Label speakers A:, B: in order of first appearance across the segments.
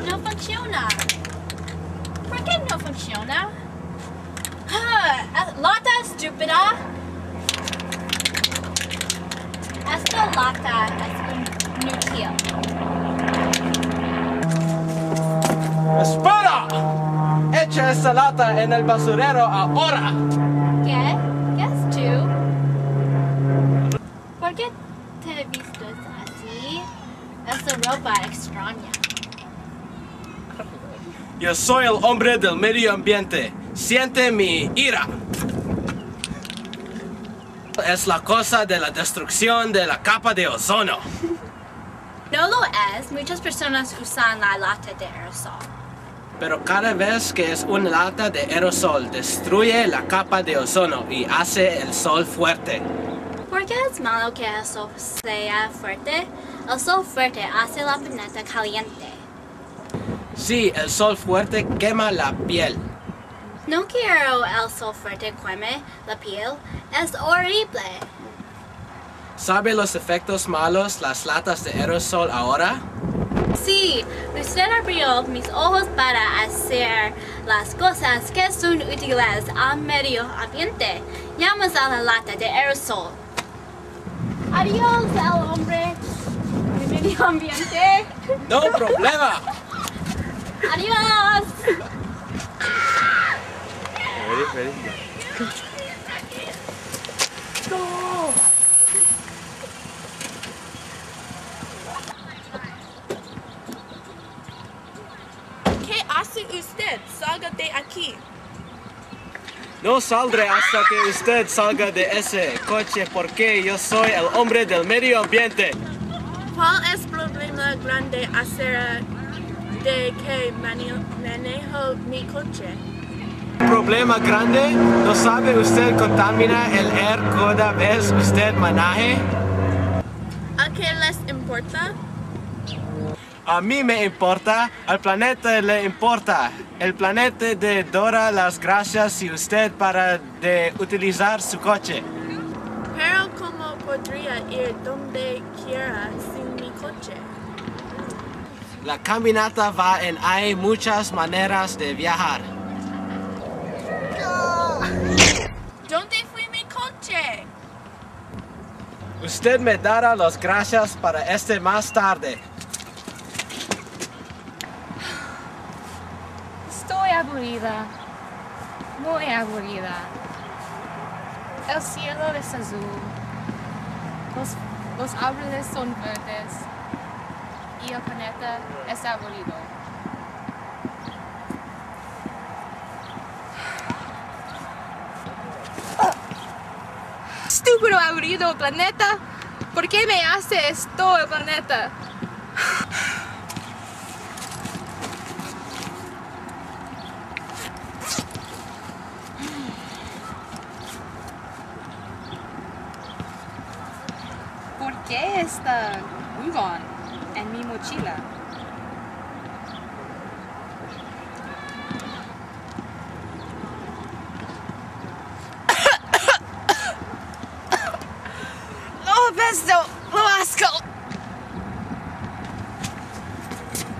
A: No funciona. ¿Por qué no funciona? Ah, lata estúpida. Esta lata es inútil.
B: ¡Espera! Echa esa lata en el basurero ahora.
A: ¿Qué? ¿Qué es tú? ¿Por qué te vistes así? Esa ropa extraña.
B: Yo soy el hombre del medio ambiente. Siente mi ira. Es la cosa de la destrucción de la capa de ozono.
A: No lo es. Muchas personas usan la lata de aerosol.
B: Pero cada vez que es una lata de aerosol, destruye la capa de ozono y hace el sol fuerte.
A: ¿Por qué es malo que el sol sea fuerte? El sol fuerte hace la planeta caliente.
B: Sí, el sol fuerte quema la piel.
A: No quiero el sol fuerte queme la piel. Es horrible.
B: ¿Sabe los efectos malos las latas de aerosol ahora?
A: Sí, usted abrió mis ojos para hacer las cosas que son útiles al medio ambiente. Llamas a la lata de aerosol. Adiós, el hombre del medio ambiente.
B: No problema.
A: Adiós.
C: ¿Qué hace usted? Salga de aquí.
B: No saldré hasta que usted salga de ese coche porque yo soy el hombre del medio ambiente.
C: ¿Cuál es el problema grande acerca de que mane- manejo mi coche?
B: Problema grande, ¿no sabe usted contamina el air cada vez usted maneje?
C: ¿A qué les importa?
B: A mí me importa, al planeta le importa. El planeta de Dora las gracias si usted para de utilizar su coche.
C: Pero ¿cómo podría ir donde quiera sin mi coche?
B: La caminata va en hay muchas maneras de viajar.
C: ¿Dónde fue mi coche?
B: Usted me dará las gracias para este más tarde.
D: Estoy aburrida. Muy aburrida. El cielo es azul. Los, los árboles son verdes. Y el planeta es aburrido. Estúpido aburrido planeta. ¿Por qué me hace esto el planeta? ¿Por qué está mochila. no, pesto.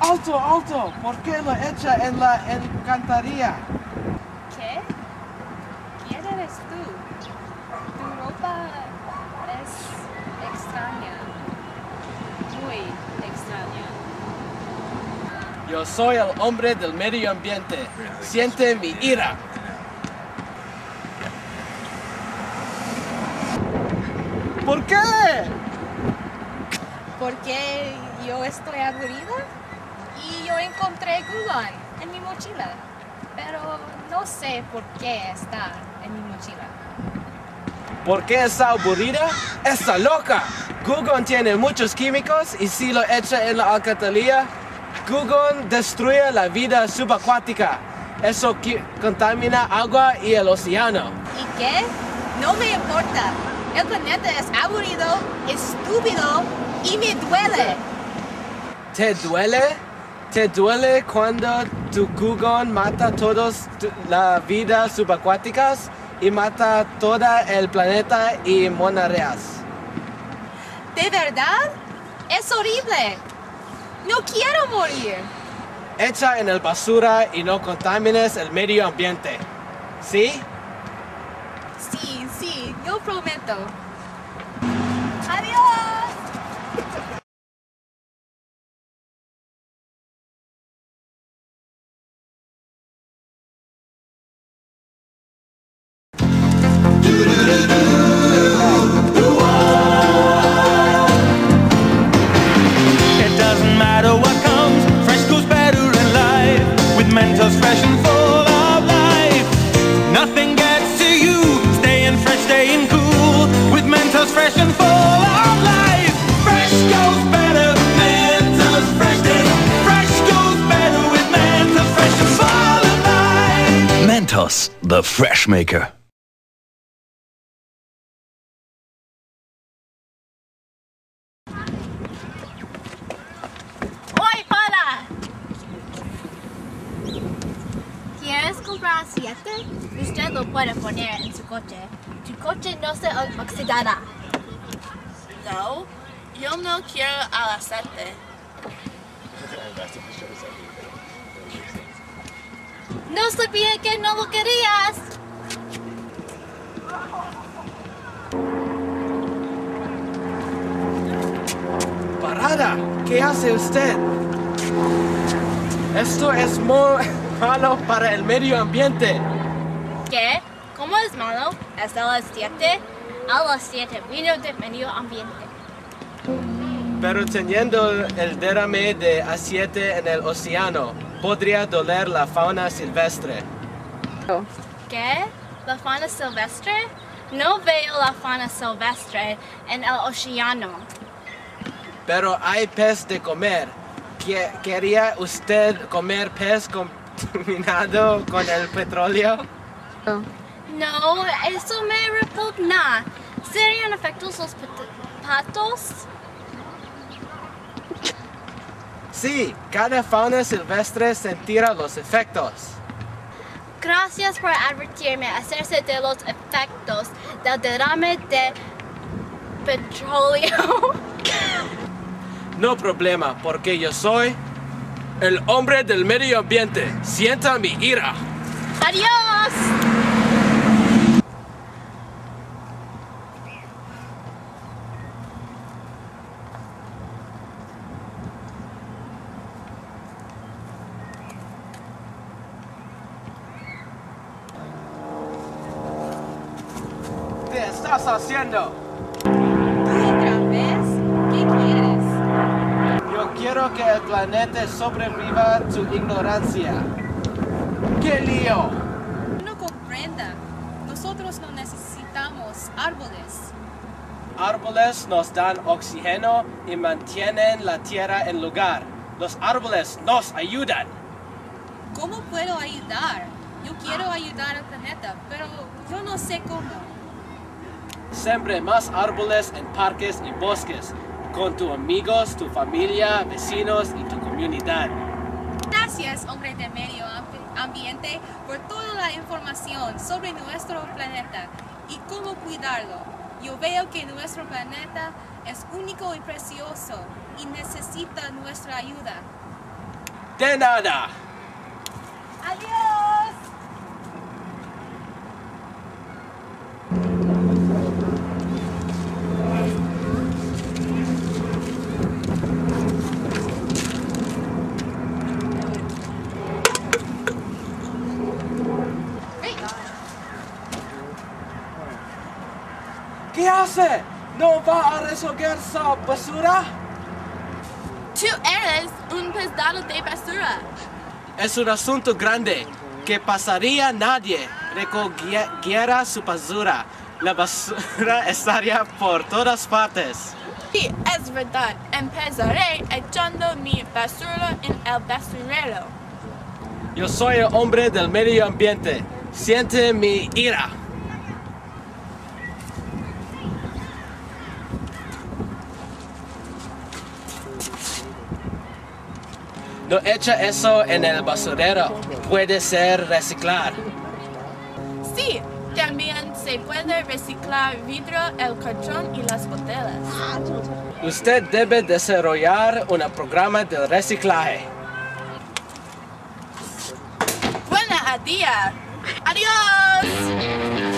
B: Alto, alto, ¿por qué lo echa en la encantaría?
D: ¿Qué? ¿Quién eres tú? Tu ropa es extraña. Muy extraña.
B: Yo soy el hombre del medio ambiente. Siente mi ira. ¿Por qué?
D: Porque yo estoy aburrida y yo encontré Gulon en mi mochila. Pero no sé por qué está en mi mochila.
B: ¿Por qué está aburrida? ¡Está loca! Gugon tiene muchos químicos y si lo echa en la alcantarilla, Gugon destruye la vida subacuática. Eso contamina agua y el océano.
D: ¿Y qué? No me importa. El planeta es aburrido, estúpido y me duele.
B: ¿Te duele? ¿Te duele cuando tu Gugon mata todos tu- la vida subacuáticas y mata todo el planeta y monareas?
D: ¿De verdad? Es horrible. No quiero morir.
B: Echa en el basura y no contamines el medio ambiente. ¿Sí?
D: Sí, sí, yo prometo. Adiós.
E: The fresh maker.
A: ¡Oye, para! ¿Quieres comprar siete? Usted lo puede poner en su coche. Tu coche no se oxidará.
C: No, yo no quiero al aceite.
A: No sabía que no lo querías.
B: ¡Parada! ¿Qué hace usted? Esto es muy malo para el medio ambiente.
A: ¿Qué? ¿Cómo es malo? ¿Es a las 7? A las 7 vino de medio ambiente.
B: Pero teniendo el derrame de aceite en el océano, podría doler la fauna silvestre.
A: ¿Qué? ¿La fauna silvestre? No veo la fauna silvestre en el océano.
B: Pero hay pez de comer. ¿Qué- ¿Quería usted comer pez contaminado con el petróleo?
A: No, eso me repugna. ¿Serían efectos los pat- patos?
B: Sí, cada fauna silvestre sentirá los efectos.
A: Gracias por advertirme acerca de los efectos del derrame de petróleo.
B: No problema, porque yo soy el hombre del medio ambiente. Sienta mi ira.
A: ¡Adiós!
B: ¿Qué estás haciendo?
D: ¿Otra vez? ¿Qué quieres?
B: Yo quiero que el planeta sobreviva tu ignorancia. ¡Qué lío!
D: No comprenda. Nosotros no necesitamos árboles.
B: Árboles nos dan oxígeno y mantienen la tierra en lugar. Los árboles nos ayudan.
D: ¿Cómo puedo ayudar? Yo quiero ayudar al planeta, pero yo no sé cómo.
B: Siembre más árboles en parques y bosques, con tus amigos, tu familia, vecinos y tu comunidad.
D: Gracias, hombre de medio ambi- ambiente, por toda la información sobre nuestro planeta y cómo cuidarlo. Yo veo que nuestro planeta es único y precioso y necesita nuestra ayuda.
B: De nada.
D: Adiós.
B: ¿Qué hace? ¿No va a resolver esa basura?
C: Tú eres un pesado de basura.
B: Es un asunto grande que pasaría nadie recogiera su basura. La basura estaría por todas partes.
C: Sí, es verdad. Empezaré echando mi basura en el basurero.
B: Yo soy el hombre del medio ambiente. Siente mi ira. No echa eso en el basurero. Puede ser reciclar.
C: Sí, también se puede reciclar vidrio, el cartón y las botellas.
B: Usted debe desarrollar un programa de reciclaje.
C: Buena día. Adiós.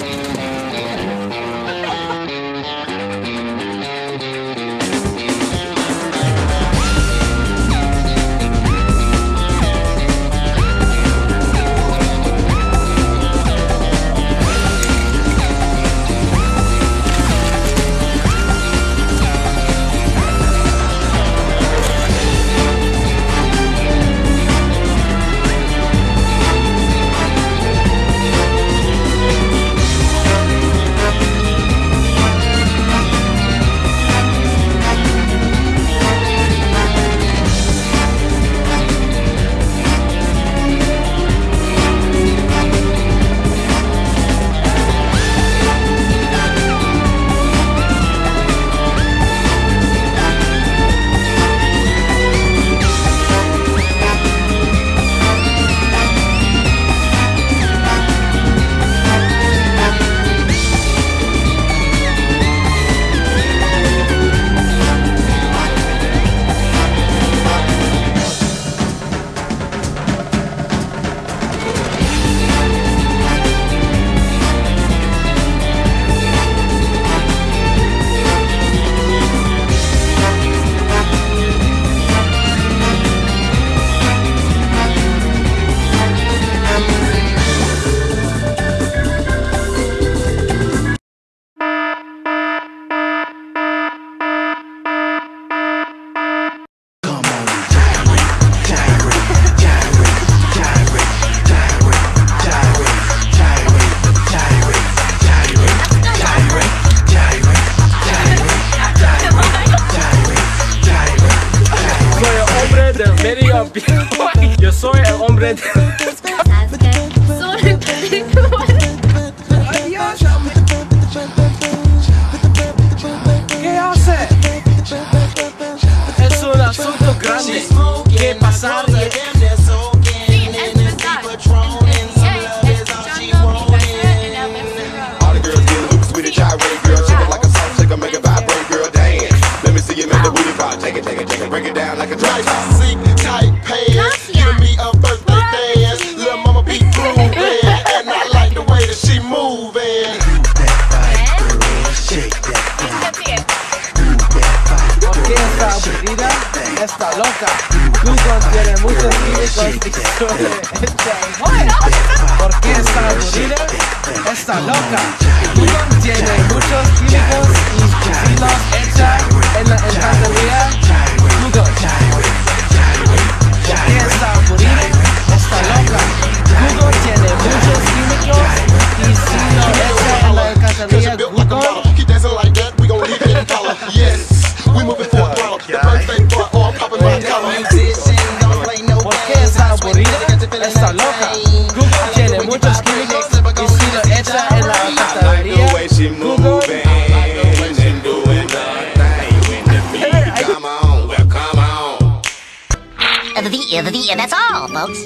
B: El ¿Por qué está aburrida? Está loca. Google tiene muchos químicos y si los echa en la encantería, Google. ¿Por qué está aburrida? Está loca. Google tiene muchos químicos y si lo echa en la
F: Cause
B: encantería,
F: you built like a
B: Google.
F: model. Keep dancing like that, we gon' leave it in color. Yes, we moving for a throttle. The birthday boy, oh, I'm popping my collar.
B: ¿Por qué está aburrida? Está loca. Google tiene muchos químicos y si lo echa en la alcantarilla, Google.
F: Come on, well, come on.
G: Uh, the, uh, the, uh, that's all, folks.